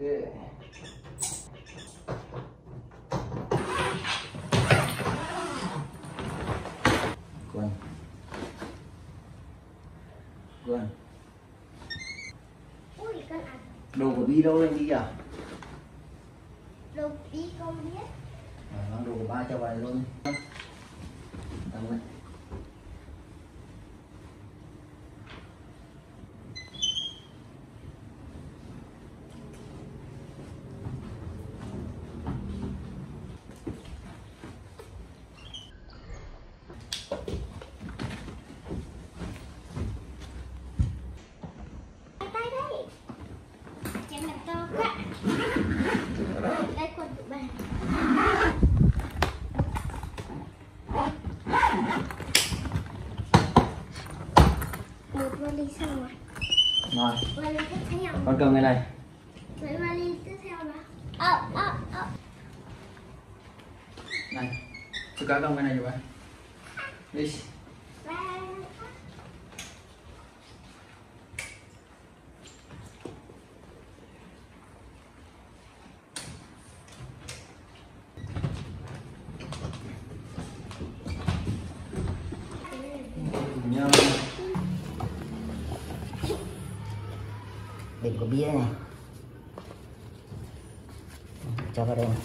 quần quần đồ của bi đâu lên đi à? Đồ bi không biết. À, đồ của ba cho bài luôn. Cảm ơn vali xong rồi. Rồi Vali tiếp theo con cầm cái này. Lấy vali tiếp theo bà Ờ, ờ, ờ. Này chú cá cầm cái này cho bạn đi. Nhau đỉnh của bia này cho vào đây này.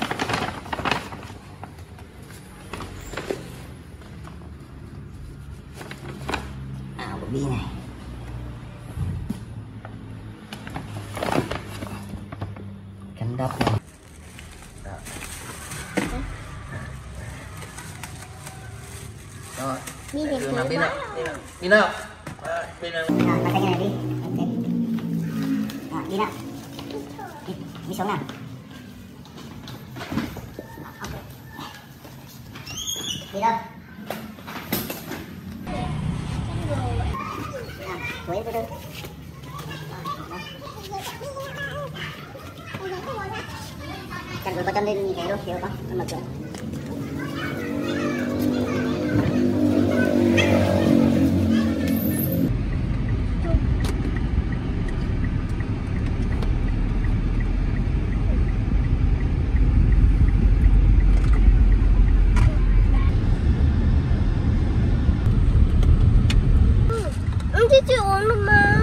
áo của bia này cánh đắp này Đó. rồi Đi nào pin đó nào pin nào pin nào pin nào cái này đi. Ok. Đi nào. Đi, đi xuống nào. Đi đâu? Nào, quấy từ đây. Chân vừa có chân lên như thế đâu, hiểu không? Mở cửa. 记住了吗？